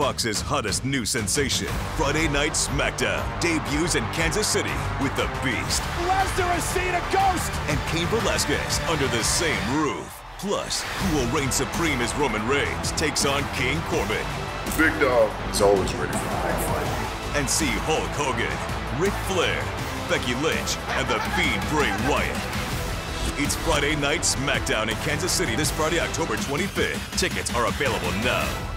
Fox's hottest new sensation, Friday Night SmackDown, debuts in Kansas City with The Beast. Lesnar has seen a ghost! And Cain Velasquez under the same roof. Plus, who will reign supreme as Roman Reigns takes on King Corbin. The big dog is always ready for a big fight. And see Hulk Hogan, Ric Flair, Becky Lynch, and The Fiend Bray Wyatt. It's Friday Night SmackDown in Kansas City this Friday, October 25th. Tickets are available now.